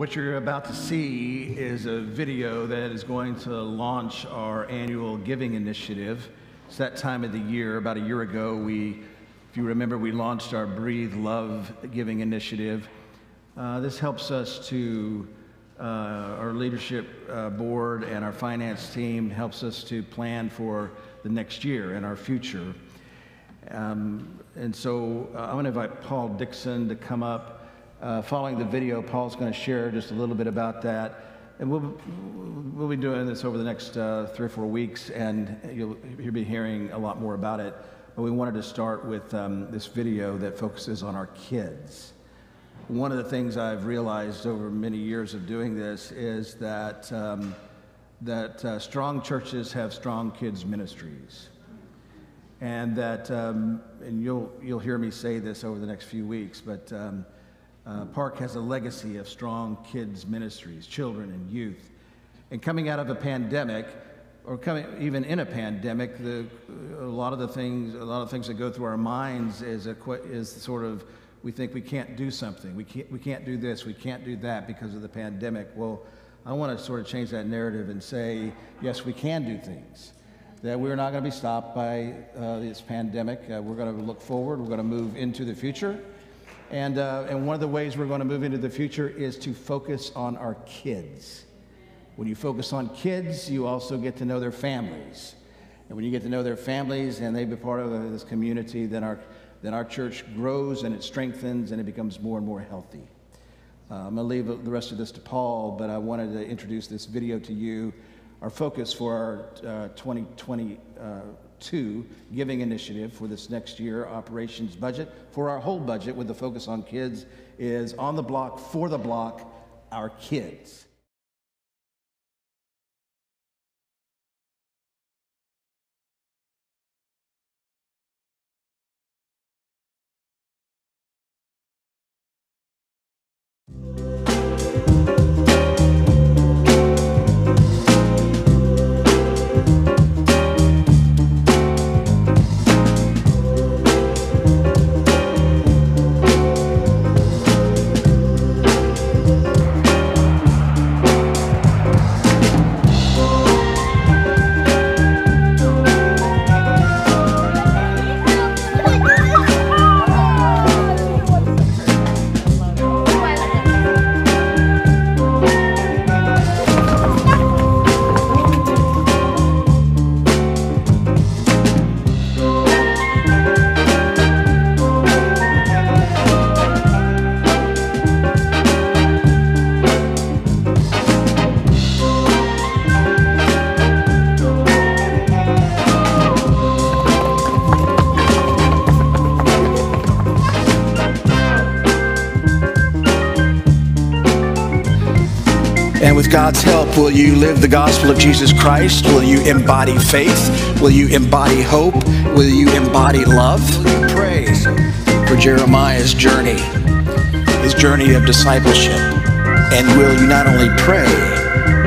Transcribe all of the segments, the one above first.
What you're about to see is a video that is going to launch our annual giving initiative. It's that time of the year. About a year ago, we, if you remember, we launched our Breathe Love Giving Initiative. Uh, this helps us to, uh, our leadership uh, board and our finance team helps us to plan for the next year and our future. Um, and so I'm going to invite Paul Dixon to come up. Uh, following the video, Paul's going to share just a little bit about that. And we'll, we'll be doing this over the next uh, three or four weeks, and you'll, you'll be hearing a lot more about it. But we wanted to start with um, this video that focuses on our kids. One of the things I've realized over many years of doing this is that, um, that uh, strong churches have strong kids' ministries. And that, um, and you'll, you'll hear me say this over the next few weeks, but um, uh, Park has a legacy of strong kids ministries, children and youth. And coming out of a pandemic, or coming even in a pandemic, the, a lot of the things, a lot of things that go through our minds is a is sort of we think we can't do something, we can't we can't do this, we can't do that because of the pandemic. Well, I want to sort of change that narrative and say yes, we can do things. That we're not going to be stopped by uh, this pandemic. Uh, we're going to look forward. We're going to move into the future. And, uh, and one of the ways we're going to move into the future is to focus on our kids. When you focus on kids, you also get to know their families. And when you get to know their families and they be part of this community, then our, then our church grows and it strengthens and it becomes more and more healthy. Uh, I'm going to leave the rest of this to Paul, but I wanted to introduce this video to you. Our focus for our uh, 2020 uh, two giving initiative for this next year operations budget. For our whole budget, with the focus on kids, is on the block, for the block, our kids. God's help, will you live the gospel of Jesus Christ? Will you embody faith? Will you embody hope? Will you embody love? Will you pray for Jeremiah's journey, his journey of discipleship? And will you not only pray,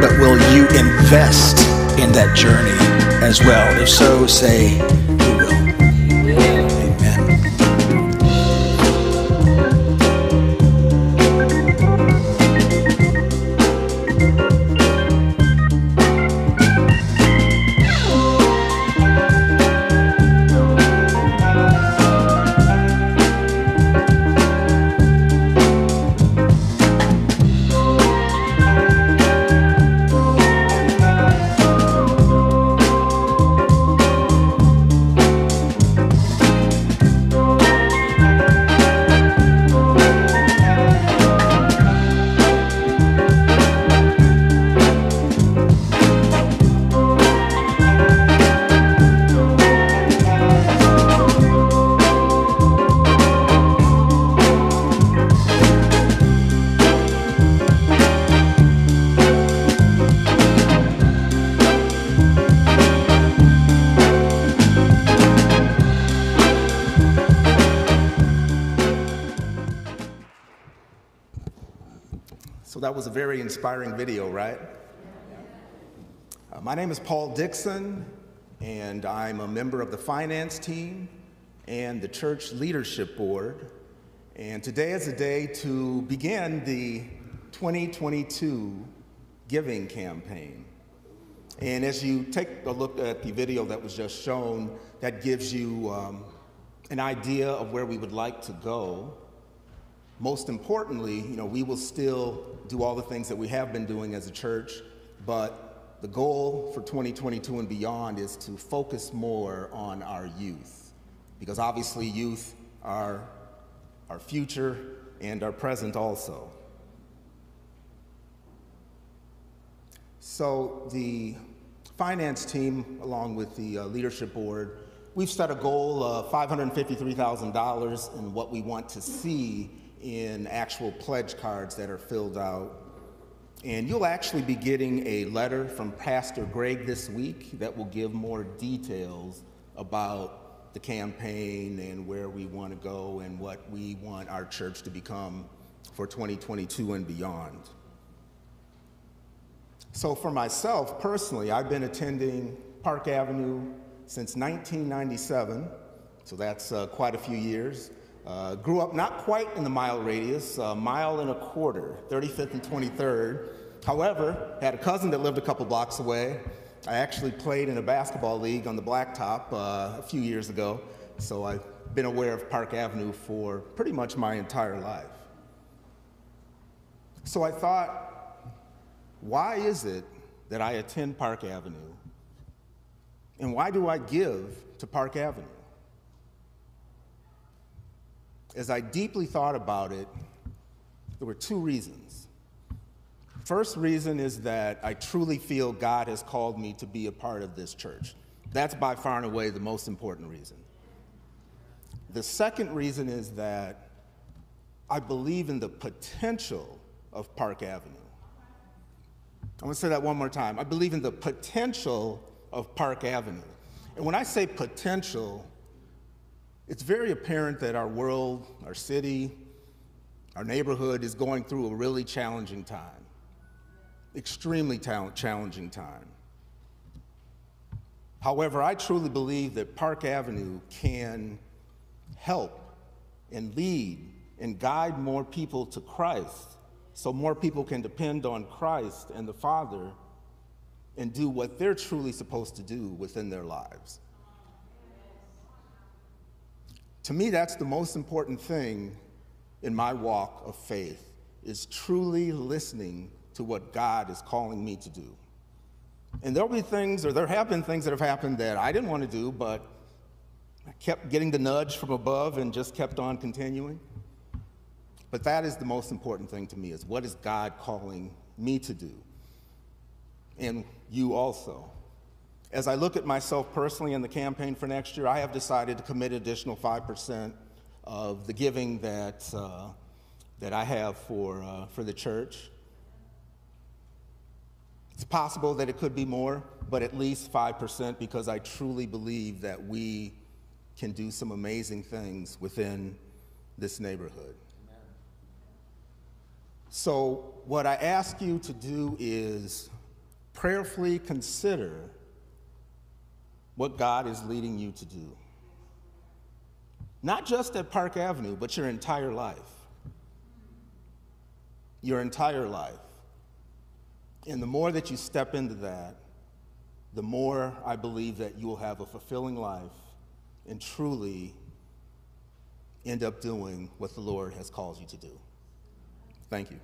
but will you invest in that journey as well? If so, say, that was a very inspiring video, right? Uh, my name is Paul Dixon, and I'm a member of the finance team and the church leadership board. And today is a day to begin the 2022 giving campaign. And as you take a look at the video that was just shown, that gives you um, an idea of where we would like to go. Most importantly, you know, we will still do all the things that we have been doing as a church, but the goal for 2022 and beyond is to focus more on our youth. Because obviously, youth are our future and our present also. So the finance team, along with the uh, leadership board, we've set a goal of $553,000 in what we want to see in actual pledge cards that are filled out. And you'll actually be getting a letter from Pastor Gregg this week that will give more details about the campaign and where we want to go and what we want our church to become for 2022 and beyond. So, for myself personally, I've been attending Park Avenue since 1997, so that's uh, quite a few years. Uh, grew up not quite in the mile radius, a mile and a quarter, 35th and 23rd. However, had a cousin that lived a couple blocks away. I actually played in a basketball league on the blacktop uh, a few years ago, so I've been aware of Park Avenue for pretty much my entire life. So I thought, why is it that I attend Park Avenue? And why do I give to Park Avenue? As I deeply thought about it, there were two reasons. First reason is that I truly feel God has called me to be a part of this church. That's by far and away the most important reason. The second reason is that I believe in the potential of Park Avenue. I want to say that one more time. I believe in the potential of Park Avenue. And when I say potential, it's very apparent that our world, our city, our neighborhood is going through a really challenging time, extremely challenging time. However, I truly believe that Park Avenue can help and lead and guide more people to Christ so more people can depend on Christ and the Father and do what they're truly supposed to do within their lives. To me, that's the most important thing in my walk of faith is truly listening to what God is calling me to do. And there'll be things, or there have been things that have happened that I didn't want to do, but I kept getting the nudge from above and just kept on continuing. But that is the most important thing to me is what is God calling me to do? And you also. As I look at myself personally in the campaign for next year, I have decided to commit additional 5% of the giving that, uh, that I have for, uh, for the church. It's possible that it could be more, but at least 5% because I truly believe that we can do some amazing things within this neighborhood. So, what I ask you to do is prayerfully consider what God is leading you to do. Not just at Park Avenue, but your entire life. Your entire life. And the more that you step into that, the more I believe that you will have a fulfilling life and truly end up doing what the Lord has called you to do. Thank you.